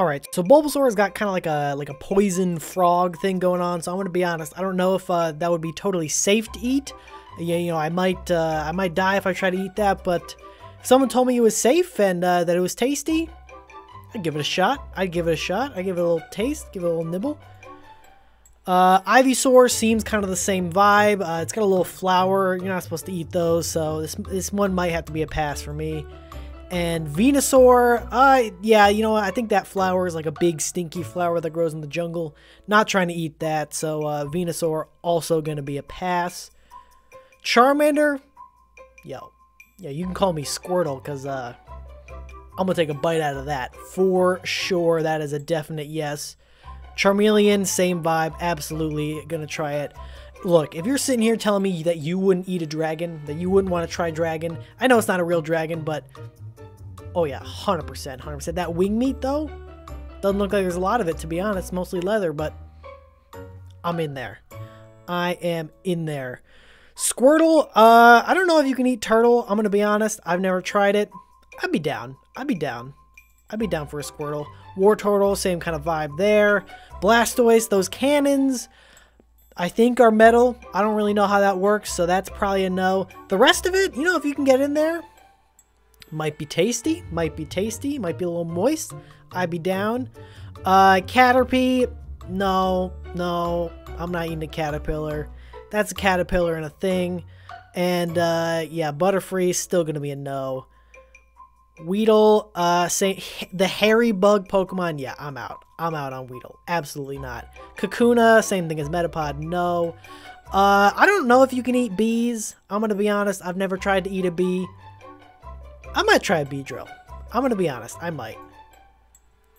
Alright, so Bulbasaur's got kind of like a like a poison frog thing going on, so I'm gonna be honest, I don't know if uh, that would be totally safe to eat. Yeah, you know, I might uh, I might die if I try to eat that, but if someone told me it was safe and uh, that it was tasty, I'd give it a shot. I'd give it a shot. I'd give it a little taste, give it a little nibble. Uh, Ivysaur seems kind of the same vibe. Uh, it's got a little flower. You're not supposed to eat those, so this, this one might have to be a pass for me. And Venusaur, uh, yeah, you know? I think that flower is like a big stinky flower that grows in the jungle. Not trying to eat that, so uh, Venusaur also going to be a pass. Charmander, yo, yeah, you can call me Squirtle because uh, I'm going to take a bite out of that. For sure, that is a definite yes. Charmeleon, same vibe, absolutely going to try it. Look, if you're sitting here telling me that you wouldn't eat a dragon, that you wouldn't want to try dragon, I know it's not a real dragon, but oh yeah, 100%, 100%. That wing meat though, doesn't look like there's a lot of it to be honest, mostly leather, but I'm in there. I am in there. Squirtle, uh, I don't know if you can eat turtle. I'm to be honest. I've never tried it. I'd be down. I'd be down. I'd be down for a Squirtle. Wartortle, same kind of vibe there. Blastoise, those cannons, I think are metal. I don't really know how that works, so that's probably a no. The rest of it, you know, if you can get in there, might be tasty. Might be tasty. Might be a little moist. I'd be down. Uh, Caterpie, no, no. I'm not eating a caterpillar. That's a caterpillar and a thing. And uh, yeah, Butterfree still gonna be a no. Weedle, uh, say the hairy bug Pokemon. Yeah, I'm out. I'm out on Weedle. Absolutely not. Kakuna, same thing as Metapod. No. Uh, I don't know if you can eat bees. I'm gonna be honest. I've never tried to eat a bee. I might try a Beedrill. I'm gonna be honest. I might.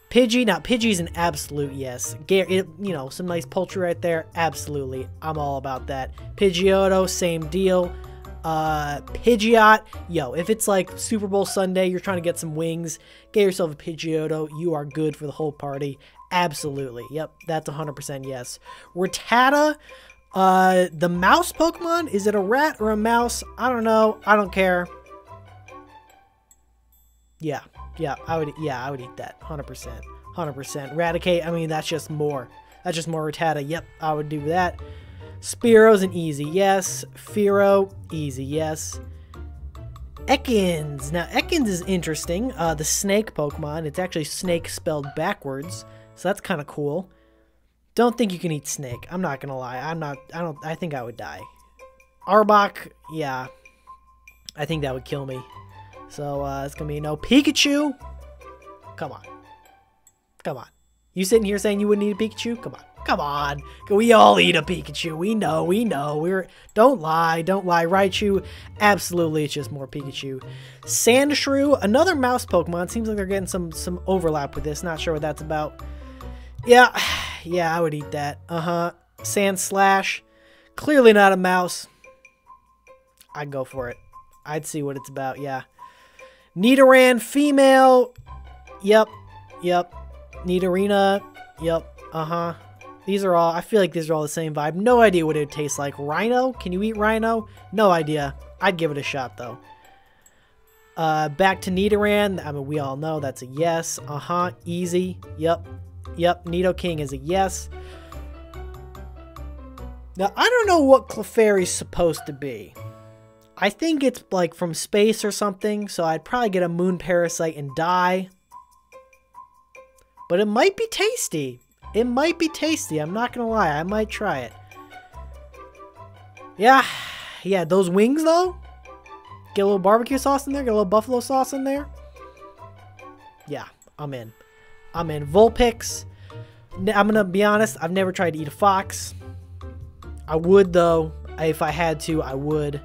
Pidgey, now Pidgey's an absolute yes. Gar it, you know, some nice poultry right there. Absolutely. I'm all about that. Pidgeotto, same deal. Uh, Pidgeot, yo, if it's like Super Bowl Sunday, you're trying to get some wings, get yourself a Pidgeotto. You are good for the whole party. Absolutely. Yep, that's 100% yes. Rattata, uh, the mouse Pokemon, is it a rat or a mouse? I don't know. I don't care. Yeah, yeah, I would. Yeah, I would eat that. Hundred percent. Hundred percent. Raticate. I mean, that's just more. That's just more Rattata. Yep, I would do that. Spearow's an easy yes. Fearow, easy yes. Ekans. Now, Ekans is interesting. Uh, the snake Pokemon. It's actually snake spelled backwards, so that's kind of cool. Don't think you can eat snake. I'm not gonna lie. I'm not. I don't. I think I would die. Arbok. Yeah. I think that would kill me. So uh, it's gonna be no Pikachu. Come on, come on. You sitting here saying you wouldn't eat a Pikachu? Come on, come on. We all eat a Pikachu. We know, we know. We're don't lie, don't lie. Raichu, absolutely, it's just more Pikachu. Sandshrew, another mouse Pokemon. Seems like they're getting some some overlap with this. Not sure what that's about. Yeah, yeah, I would eat that. Uh huh. Sandslash, clearly not a mouse. I'd go for it. I'd see what it's about. Yeah. Nidoran female. Yep. Yep. Nidorina. Yep. Uh-huh. These are all, I feel like these are all the same vibe. No idea what it would taste like. Rhino? Can you eat rhino? No idea. I'd give it a shot, though. Uh, back to Nidoran. I mean, we all know that's a yes. Uh-huh. Easy. Yep. Yep. Nidoking is a yes. Now, I don't know what Clefairy's supposed to be. I think it's like from space or something, so I'd probably get a moon parasite and die. But it might be tasty. It might be tasty, I'm not gonna lie, I might try it. Yeah, yeah, those wings though? Get a little barbecue sauce in there, get a little buffalo sauce in there. Yeah, I'm in. I'm in. Vulpix. I'm gonna be honest, I've never tried to eat a fox. I would though. If I had to, I would.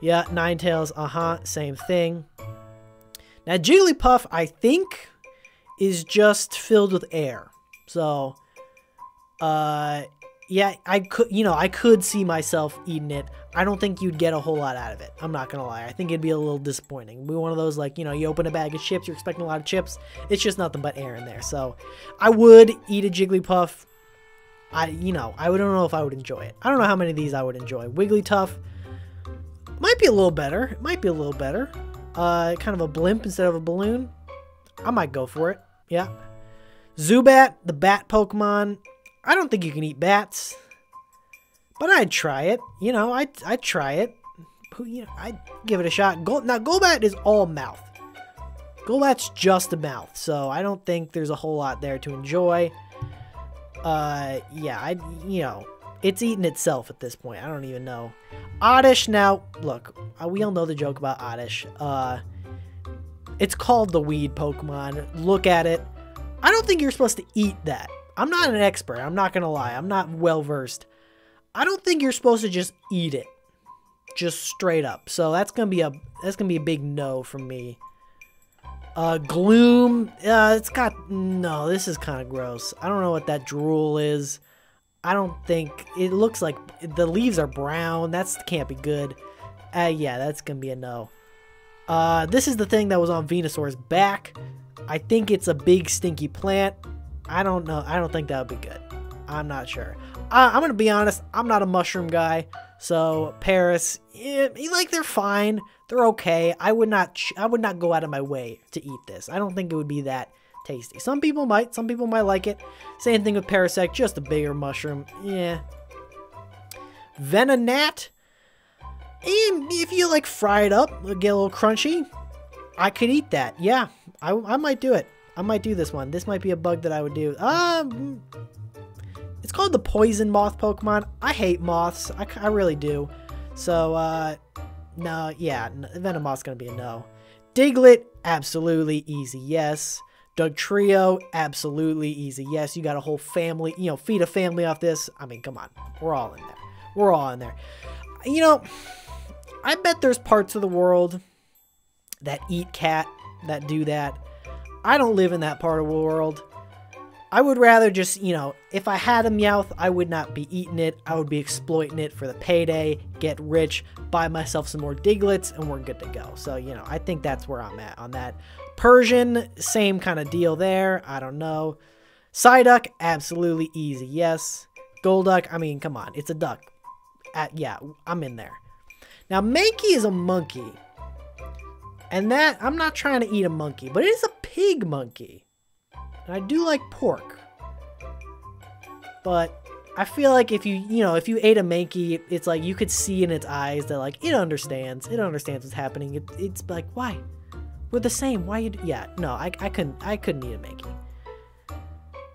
Yeah, Ninetales, uh-huh, same thing. Now, Jigglypuff, I think, is just filled with air. So, uh, yeah, I could, you know, I could see myself eating it. I don't think you'd get a whole lot out of it. I'm not gonna lie. I think it'd be a little disappointing. Be one of those like, you know, you open a bag of chips, you're expecting a lot of chips. It's just nothing but air in there. So, I would eat a Jigglypuff. I, you know, I don't know if I would enjoy it. I don't know how many of these I would enjoy. Wigglytuff, might be a little better. It might be a little better. Uh, kind of a blimp instead of a balloon. I might go for it. Yeah. Zubat, the bat Pokemon. I don't think you can eat bats. But I'd try it. You know, I'd, I'd try it. You know, I'd give it a shot. Go, now, Golbat is all mouth. Golbat's just a mouth, so I don't think there's a whole lot there to enjoy. Uh, yeah, I, you know, it's eaten itself at this point. I don't even know. Oddish, now, look, uh, we all know the joke about Oddish. Uh, it's called the weed Pokemon. Look at it. I don't think you're supposed to eat that. I'm not an expert. I'm not going to lie. I'm not well versed. I don't think you're supposed to just eat it. Just straight up. So that's going to be a that's going to be a big no from me. Uh, Gloom, uh, it's got, no, this is kind of gross. I don't know what that drool is. I don't think, it looks like, the leaves are brown. That's can't be good. Uh, yeah, that's to be a no. Uh, this is the thing that was on Venusaur's back. I think it's a big stinky plant. I don't know. I don't think that would be good. I'm not sure. Uh, I'm to be honest. I'm not a mushroom guy. So Paras, eh, like they're fine. They're okay. I would not I would not go out of my way to eat this. I don't think it would be that tasty. Some people might. Some people might like it. Same thing with Parasect, just a bigger mushroom. Yeah. Venonat. And if you like fry it up, get a little crunchy, I could eat that. Yeah, I, I might do it. I might do this one. This might be a bug that I would do. Um, it's called the poison moth Pokemon. I hate moths. I, I really do. So, uh, no, yeah, Venomoth's gonna be a no. Diglett, absolutely easy, yes. Dugtrio, absolutely easy, yes. You got a whole family, you know, feed a family off this. I mean, come on, we're all in there. We're all in there. You know, I bet there's parts of the world that eat cat, that do that. I don't live in that part of the world. I would rather just, you know, if I had a Meowth, I would not be eating it. I would be exploiting it for the payday, get rich, buy myself some more Digletts, and we're good to go. So, you know, I think that's where I'm at on that. Persian, same kind of deal there. I don't know. Psyduck, absolutely easy. Yes. Golduck, I mean, come on. It's a duck. Yeah, I'm in there. Now, Mankey is a monkey. And that, I'm not trying to eat a monkey, but it is a pig monkey. And I do like pork. But I feel like if you, you know, if you ate a Mankey, it's like you could see in its eyes that like it understands. It understands what's happening. It, it's like, why? We're the same. Why you? Yeah, no, I, I couldn't. I couldn't eat a Mankey.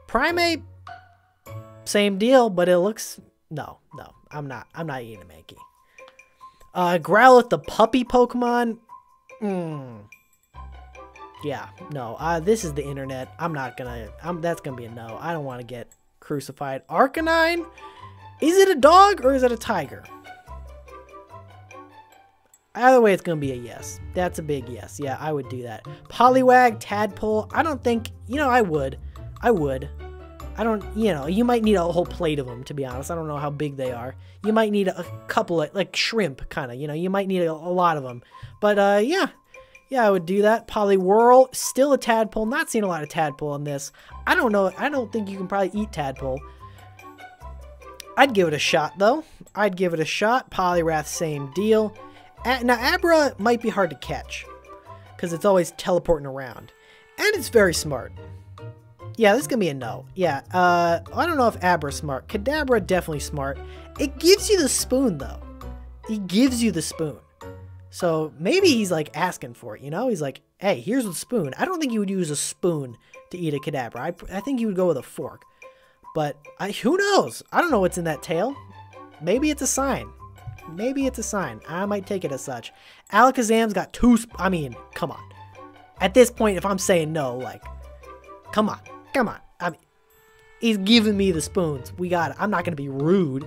Primeape, same deal, but it looks no, no. I'm not. I'm not eating a Mankey. Uh, Growlithe, the puppy Pokemon. Hmm. Yeah, no. Uh, this is the internet. I'm not gonna. I'm. That's gonna be a no. I don't want to get crucified. Arcanine. Is it a dog or is it a tiger? Either way, it's going to be a yes. That's a big yes. Yeah, I would do that. Poliwag, Tadpole. I don't think, you know, I would. I would. I don't, you know, you might need a whole plate of them, to be honest. I don't know how big they are. You might need a, couple of, like shrimp, kind of, you know, you might need a, a lot of them. But, uh, yeah, yeah, I would do that. Poliwhirl, still a tadpole. Not seeing a lot of tadpole in this. I don't know. I don't think you can probably eat tadpole. I'd give it a shot, though. I'd give it a shot. Poliwrath, same deal. Now, Abra might be hard to catch. Because it's always teleporting around. And it's very smart. Yeah, this is going to be a no. Yeah, uh, I don't know if Abra's smart. Kadabra, definitely smart. It gives you the spoon, though. It gives you the spoon. So maybe he's like asking for it, you know? He's like, hey, here's a spoon. I don't think you would use a spoon to eat a Kadabra. I, I think you would go with a fork. But I, who knows? I don't know what's in that tail. Maybe it's a sign. Maybe it's a sign. I might take it as such. Alakazam's got two, I mean, come on. At this point, if I'm saying no, like, come on, come on. I mean, he's giving me the spoons. We got it. I'm not going to be rude.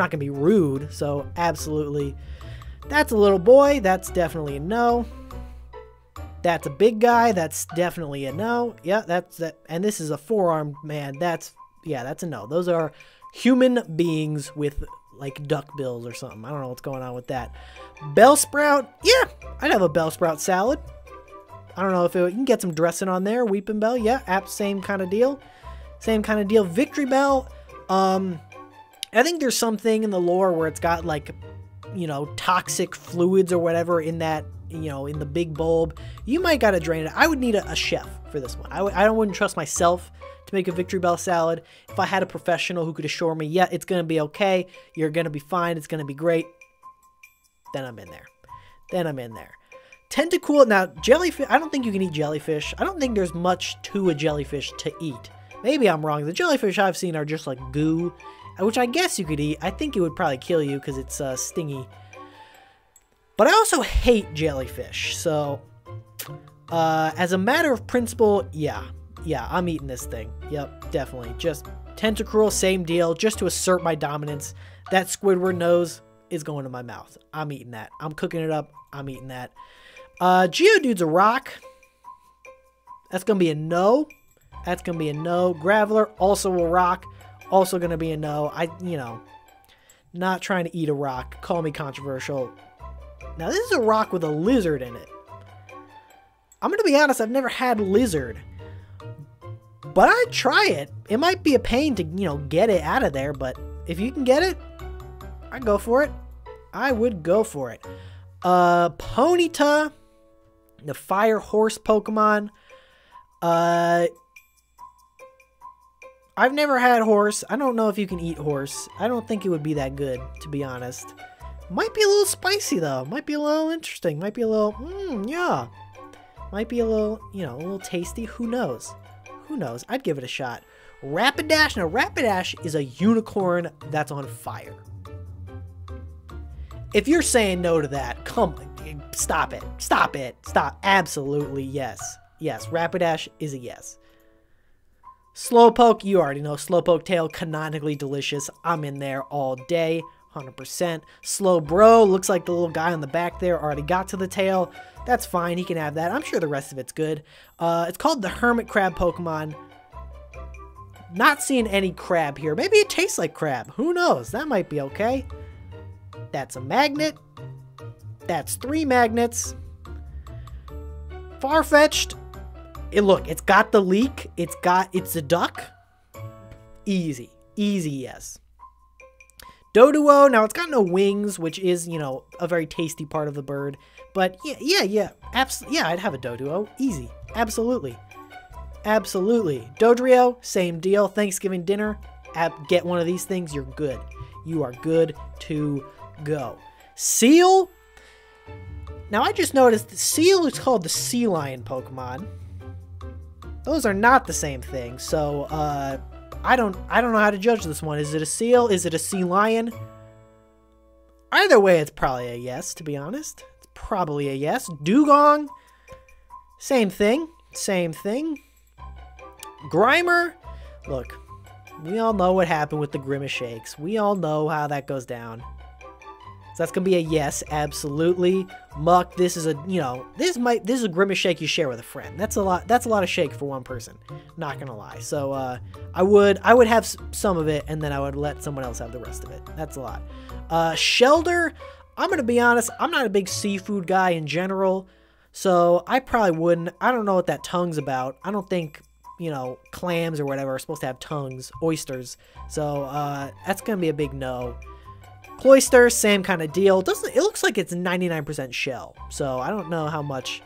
Not going to be rude, so absolutely. That's a little boy. That's definitely a no. That's a big guy. That's definitely a no. Yeah, that's that. And this is a four-armed man. That's yeah, that's a no. Those are human beings with like duck bills or something. I don't know what's going on with that. Bellsprout. yeah, I'd have a Bellsprout salad. I don't know if it, you can get some dressing on there. Weepinbell. yeah, app same kind of deal. Same kind of deal. Victreebel. um, I think there's something in the lore where it's got like, you know, toxic fluids or whatever in that, you know, in the big bulb. You might gotta drain it. I would need a, a chef for this one. I w- I don't wouldn't trust myself to make a Victreebel salad. If I had a professional who could assure me, yeah, it's gonna be okay, you're gonna be fine, it's gonna be great, then I'm in there. Then I'm in there. Tentacool, now jellyfish, I don't think you can eat jellyfish. I don't think there's much to a jellyfish to eat. Maybe I'm wrong. The jellyfish I've seen are just like goo, which I guess you could eat. I think it would probably kill you because it's uh, stingy. But I also hate jellyfish, so uh, as a matter of principle, yeah, yeah, I'm eating this thing. Yep, definitely. Just Tentacruel, same deal, just to assert my dominance. That Squidward nose is going to my mouth. I'm eating that. I'm cooking it up. I'm eating that. Uh, Geodude's a rock. That's going to be a no. That's going to be a no. Graveler, also a rock. Also going to be a no. I, you know, not trying to eat a rock. Call me controversial. Now, this is a rock with a lizard in it. I'm going to be honest, I've never had lizard. But I'd try it. It might be a pain to, you know, get it out of there, but if you can get it, I'd go for it. I would go for it. Uh, Ponyta, the fire horse Pokemon. Uh, I've never had horse. I don't know if you can eat horse. I don't think it would be that good, to be honest. Might be a little spicy though. Might be a little interesting. Might be a little, hmm, yeah. Might be a little, you know, a little tasty. Who knows? Who knows? I'd give it a shot. Rapidash. Now, Rapidash is a unicorn that's on fire. If you're saying no to that, come, stop it. Stop it. Stop. Absolutely yes. Yes, Rapidash is a yes. Slowpoke, you already know. Slowpoke tail, canonically delicious. I'm in there all day. 100%. Slowbro, looks like the little guy on the back there already got to the tail. That's fine, he can have that. I'm sure the rest of it's good. Uh, it's called the Hermit Crab Pokemon. Not seeing any crab here. Maybe it tastes like crab. Who knows? That might be okay. That's a magnet. That's three magnets. Farfetch'd. It, look, it's got the leek. It's got, it's a duck. Easy. Easy yes. Doduo, now it's got no wings, which is, you know, a very tasty part of the bird. But yeah, yeah, yeah, abs yeah, I'd have a Doduo. Easy. Absolutely. Absolutely. Dodrio, same deal. Thanksgiving dinner, get one of these things, you're good. You are good to go. Seel. Now I just noticed the Seel is called the Sea Lion Pokemon. Those are not the same thing, so uh, I don't I don't know how to judge this one. Is it a seal? Is it a sea lion? Either way, it's probably a yes, to be honest. It's probably a yes. Dugong, same thing. Same thing. Grimer, look, we all know what happened with the Grimace Shakes. We all know how that goes down. So that's gonna be a yes, absolutely. Muk, this is a you know, this might this is a grimace shake you share with a friend. That's a lot that's a lot of shake for one person. Not gonna lie. So uh I would I would have some of it and then I would let someone else have the rest of it. That's a lot. Uh Shellder, I'm gonna be honest, I'm not a big seafood guy in general. So I probably wouldn't. I don't know what that tongue's about. I don't think you know, clams or whatever are supposed to have tongues, oysters. So uh, that's gonna be a big no. Cloyster, same kind of deal. Doesn't it looks like it's 99% shell, so I don't know how much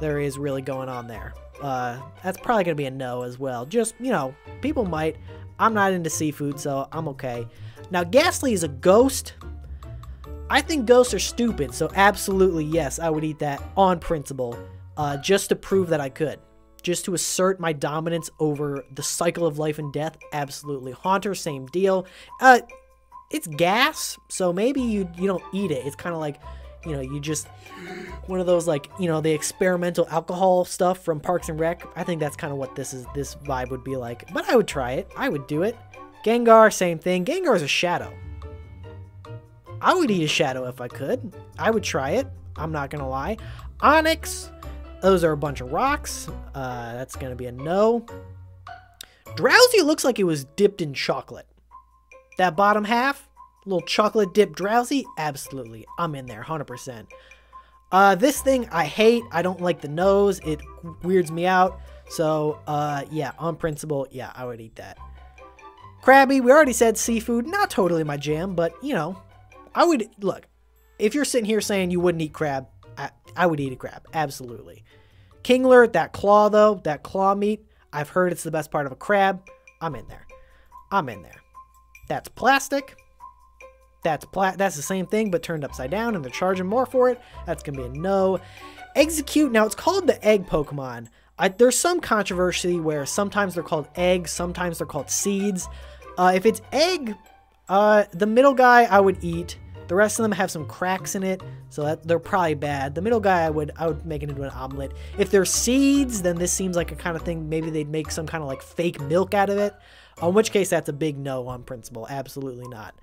there is really going on there. Uh, that's probably gonna be a no as well. Just you know, people might. I'm not into seafood, so I'm okay. Now, Gastly is a ghost. I think ghosts are stupid, so absolutely yes, I would eat that on principle, uh, just to prove that I could. Just to assert my dominance over the cycle of life and death, absolutely. Haunter, same deal. Uh, it's gas, so maybe you you don't eat it. It's kind of like, you know, you just one of those like you know the experimental alcohol stuff from Parks and Rec. I think that's kind of what this is. This vibe would be like. But I would try it. I would do it. Gengar, same thing. Gengar is a shadow. I would eat a shadow if I could. I would try it. I'm not gonna lie. Onix, Those are a bunch of rocks. Uh, that's to be a no. Drowzee looks like it was dipped in chocolate. That bottom half, little chocolate dip Drowzee, absolutely. I'm in there, 100%. Uh, this thing I hate. I don't like the nose. It weirds me out. So, uh, yeah, on principle, yeah, I would eat that. Krabby, we already said seafood. Not totally my jam, but, you know, I would, look, if you're sitting here saying you wouldn't eat crab, I, I would eat a crab. Absolutely. Kingler, that claw, though, that claw meat, I've heard it's the best part of a crab. I'm in there. I'm in there. That's plastic. That's pla- that's the same thing, but turned upside down, and they're charging more for it. That's gonna be a no. Exeggcute, Now it's called the egg Pokemon. I, there's some controversy where sometimes they're called eggs, sometimes they're called seeds. Uh, if it's egg, uh, the middle guy I would eat. The rest of them have some cracks in it, so that they're probably bad. The middle guy I would I would make it into an omelet. If they're seeds, then this seems like a kind of thing. Maybe they'd make some kind of like fake milk out of it. In which case, that's a big no on principle. Absolutely not.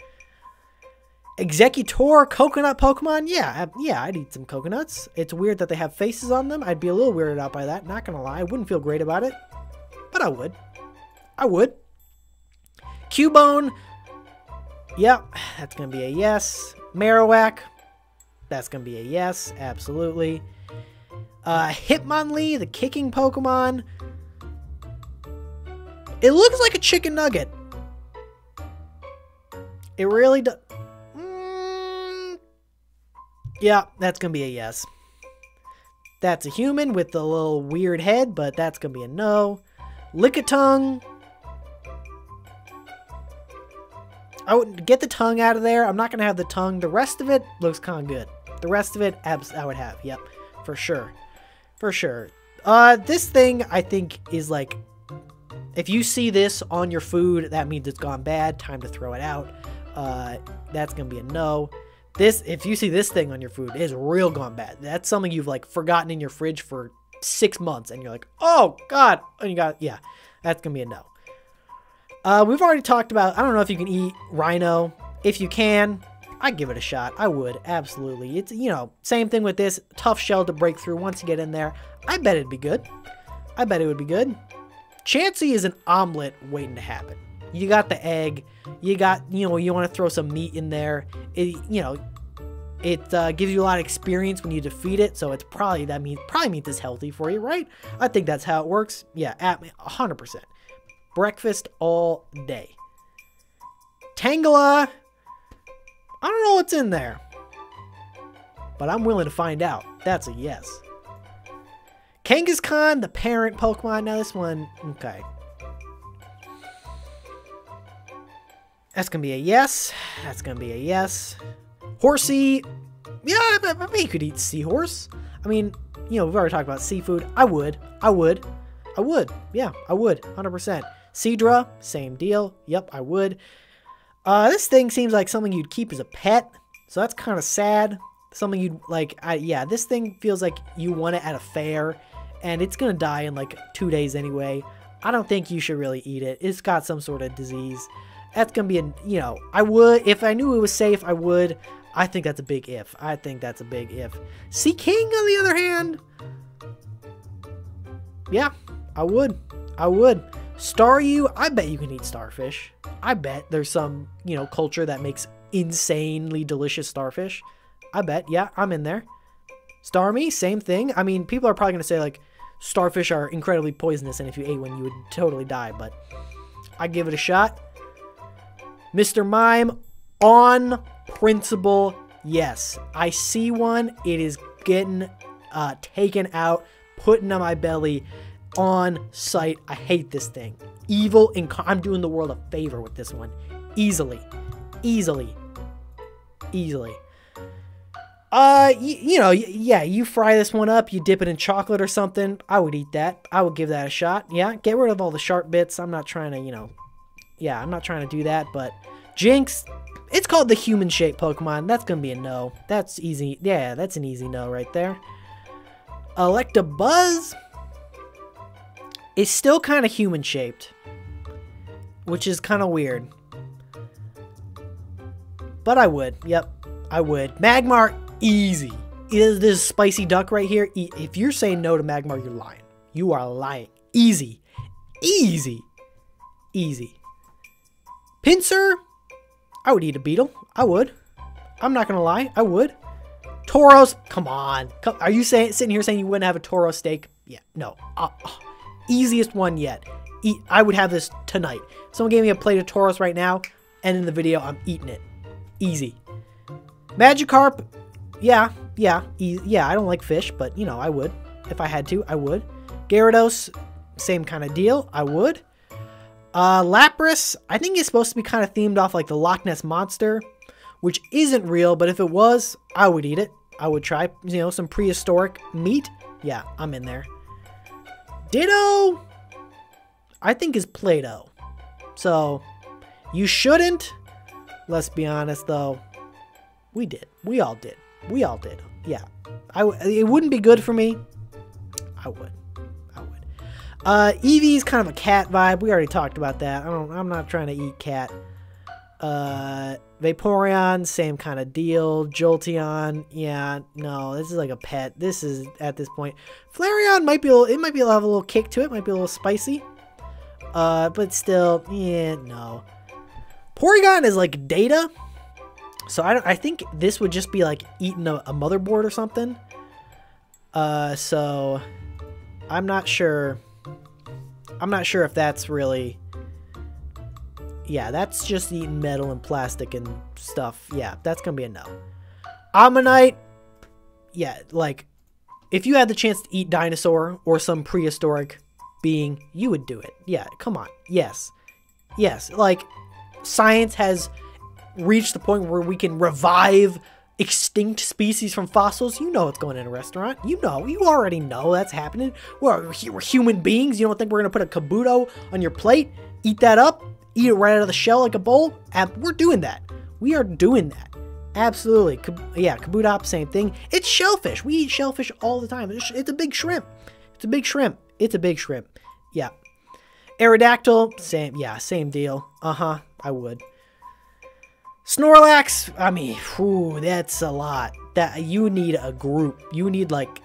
Exeggutor coconut Pokemon? Yeah, yeah, I'd eat some coconuts. It's weird that they have faces on them. I'd be a little weirded out by that, not gonna lie. I wouldn't feel great about it, but I would. I would. Cubone, yep, that's gonna be a yes. Marowak, that's gonna be a yes, absolutely. Uh, Hitmonlee, the kicking Pokemon. It looks like a chicken nugget. It really does. Yeah, that's going to be a yes. That's a human with a little weird head, but that's going to be a no. Lickitung. I would get the tongue out of there. I'm not going to have the tongue. The rest of it looks kind of good. The rest of it, abs I would have. Yep, for sure. For sure. Uh, this thing, I think, is like... If you see this on your food, that means it's gone bad. Time to throw it out. Uh, that's going to be a no. This, if you see this thing on your food, it is real gone bad. That's something you've like forgotten in your fridge for six months, and you're like, oh god, and you got yeah, that's gonna be a no. Uh, we've already talked about. I don't know if you can eat rhino. If you can, I'd give it a shot. I would absolutely. It's you know same thing with this tough shell to break through once you get in there. I bet it'd be good. I bet it would be good. Chansey is an omelet waiting to happen. You got the egg. You got, you know, you want to throw some meat in there. It, you know, it uh, gives you a lot of experience when you defeat it, so it's probably that means probably means it's healthy for you, right? I think that's how it works. Yeah, at 100%. Breakfast all day. Tangela, I don't know what's in there, but I'm willing to find out. That's a yes. Kangaskhan, the parent Pokemon. Now this one, okay. That's to be a yes. That's to be a yes. Horsea. Yeah, bet you could eat seahorse. I mean, you know, we've already talked about seafood. I would. I would. I would. Yeah, I would. 100%. Seadra, same deal. Yep, I would. Uh, this thing seems like something you'd keep as a pet. So that's kind of sad. Something you'd like, I, yeah, this thing feels like you want it at a fair. And it's going to die in like two days anyway. I don't think you should really eat it. It's got some sort of disease that's gonna be a you know I would if I knew it was safe I would I think that's a big if I think that's a big if Seaking on the other hand yeah I would I would Staryu I bet you can eat starfish. I bet there's some you know culture that makes insanely delicious starfish. I bet. Yeah I'm in there. Starmie same thing. I mean people are probably gonna say like starfish are incredibly poisonous and if you ate one you would totally die but I give it a shot. Mr. Mime, on principle, yes. I see one. It is getting uh, taken out, put into my belly on sight. I hate this thing. Evil and I'm doing the world a favor with this one. Easily. Easily. Easily. Uh, you know, yeah, you fry this one up, you dip it in chocolate or something. I would eat that. I would give that a shot. Yeah, get rid of all the sharp bits. I'm not trying to, you know, yeah, I'm not trying to do that, but Jynx, it's called the human shaped Pokemon. That's gonna be a no. That's easy. Yeah, that's an easy no right there. Electabuzz is still kind of human shaped, which is kind of weird. But I would. Yep, I would. Magmar, easy. is this spicy duck right here. If you're saying no to Magmar, you're lying. You are lying. Easy. Easy. Easy. Pinsir, I would eat a beetle. I would. I'm not going to lie. I would. Tauros, come on. Are you saying sitting here saying you wouldn't have a Tauros steak? Yeah, no. Uh, uh, easiest one yet. Eat. I would have this tonight. Someone gave me a plate of Tauros right now, and in the video, I'm eating it. Easy. Magikarp, yeah, yeah, e yeah. I don't like fish, but you know, I would if I had to. I would. Gyarados, same kind of deal. I would. Uh, Lapras, I think it's supposed to be kind of themed off like the Loch Ness monster, which isn't real, but if it was, I would eat it. I would try, you know, some prehistoric meat. Yeah, I'm in there. Ditto, I think is Play-Doh. So, you shouldn't. Let's be honest, though. We did. We all did. We all did. Yeah. I it wouldn't be good for me. I would. I would. Uh, Eevee's kind of a cat vibe. We already talked about that. I don't. I'm not trying to eat cat. Uh, Vaporeon, same kind of deal. Jolteon, yeah, no, this is like a pet. This is at this point. Flareon might be a little, it might be have a little kick to it. Might be a little spicy. Uh, but still, yeah, no. Porygon is like data. So I, I think this would just be like eating a, a motherboard or something. Uh, so I'm not sure. I'm not sure if that's really. Yeah, that's just eating metal and plastic and stuff. Yeah, that's gonna be a no. Omanyte. Yeah, like if you had the chance to eat dinosaur or some prehistoric being, you would do it. Yeah, come on. Yes. Yes, like science has reached the point where we can revive extinct species from fossils, you know it's going in a restaurant. You know, you already know that's happening. We're, we're human beings. You don't think we're going to put a kabuto on your plate, eat that up, eat it right out of the shell like a bowl? We're doing that. We are doing that. Absolutely. Yeah, Kabutops, same thing. It's shellfish. We eat shellfish all the time. It's a big shrimp. It's a big shrimp. It's a big shrimp. Yeah. Aerodactyl, same. Yeah, same deal. Uh-huh. I would. Snorlax, I mean, whew, that's a lot. That you need a group. You need like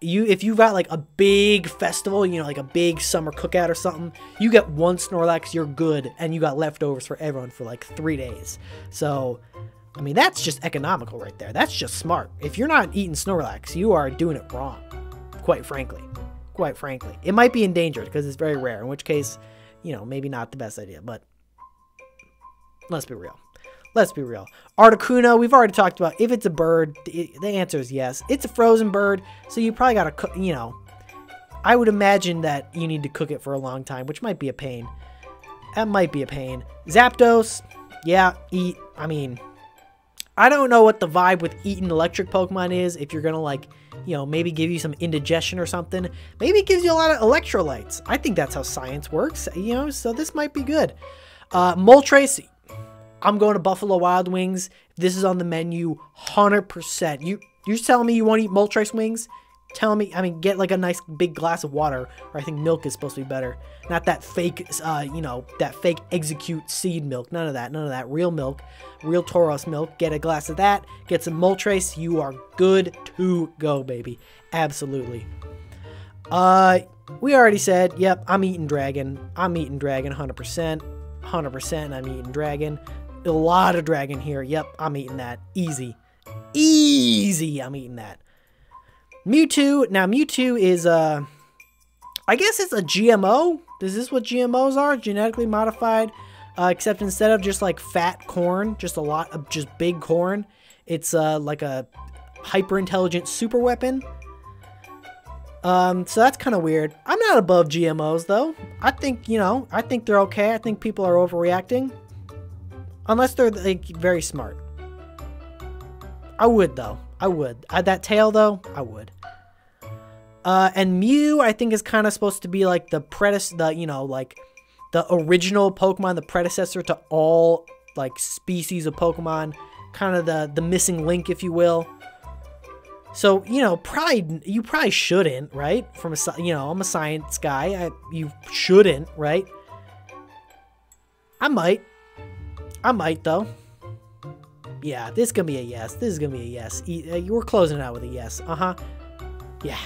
you if you've got like a big festival, you know, like a big summer cookout or something, you get one Snorlax, you're good, and you got leftovers for everyone for like three days. So, I mean, that's just economical right there. That's just smart. If you're not eating Snorlax, you are doing it wrong, quite frankly. Quite frankly. It might be endangered because it's very rare, in which case, you know, maybe not the best idea, but let's be real. Let's be real. Articuno, we've already talked about if it's a bird, the answer is yes. It's a frozen bird, so you probably got to cook, you know. I would imagine that you need to cook it for a long time, which might be a pain. That might be a pain. Zapdos, yeah, eat. I mean, I don't know what the vibe with eating electric Pokemon is. If you're to, like, you know, maybe give you some indigestion or something. Maybe it gives you a lot of electrolytes. I think that's how science works, you know, so this might be good. Uh, Moltres, I'm going to Buffalo Wild Wings. This is on the menu 100%. You, you're telling me you want to eat Moltres wings? Tell me, I mean, get like a nice big glass of water, or I think milk is supposed to be better. Not that fake, uh, you know, that fake Exeggcute seed milk. None of that, none of that. Real milk, real Tauros milk. Get a glass of that, get some Moltres. You are good to go, baby. Absolutely. Uh, we already said, yep, I'm eating dragon. I'm eating dragon 100%. 100% I'm eating dragon a lot of dragon here. Yep, I'm eating that. Easy. Easy, I'm eating that. Mewtwo. Now, Mewtwo is, uh, I guess it's a GMO. Is this what GMOs are? Genetically modified. Uh, except instead of just like fat corn, just a lot of just big corn, it's uh, like a hyper intelligent super weapon. Um, so that's kind of weird. I'm not above GMOs though. I think, you know, I think they're okay. I think people are overreacting. Unless they're like very smart. I would though. I would. Uh, that tail though, I would. Uh, and Mew, I think, is kind of supposed to be like the predecessor, the you know, like the original Pokemon, the predecessor to all like species of Pokemon, kind of the the missing link, if you will. So you know, probably you probably shouldn't, right? From a you know, I'm a science guy. I, you shouldn't, right? I might. I might, though. Yeah, this is gonna be a yes. This is gonna be a yes. E- uh, we're closing it out with a yes. Uh huh. Yeah.